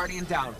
Guardian down.